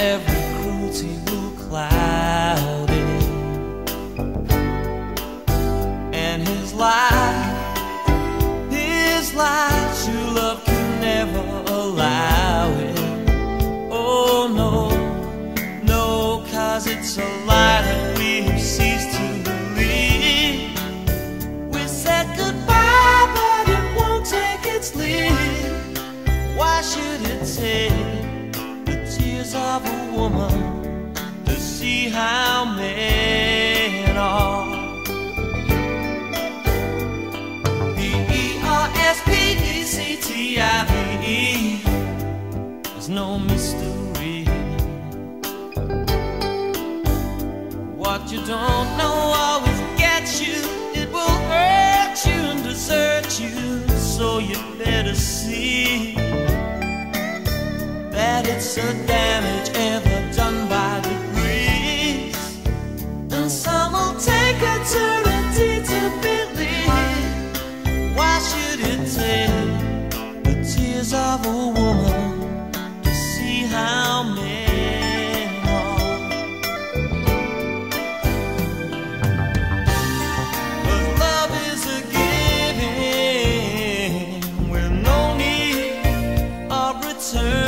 cruelty will cloud it, and his life, his life, true love can never allow it. Oh no, no, cause it's a of a woman to see how men are? P E R S P E C T I V E. There's no mystery. What you don't know always gets you. It will hurt you and desert you. So you better see that it's a damage to see how men love is a giving with no need of return.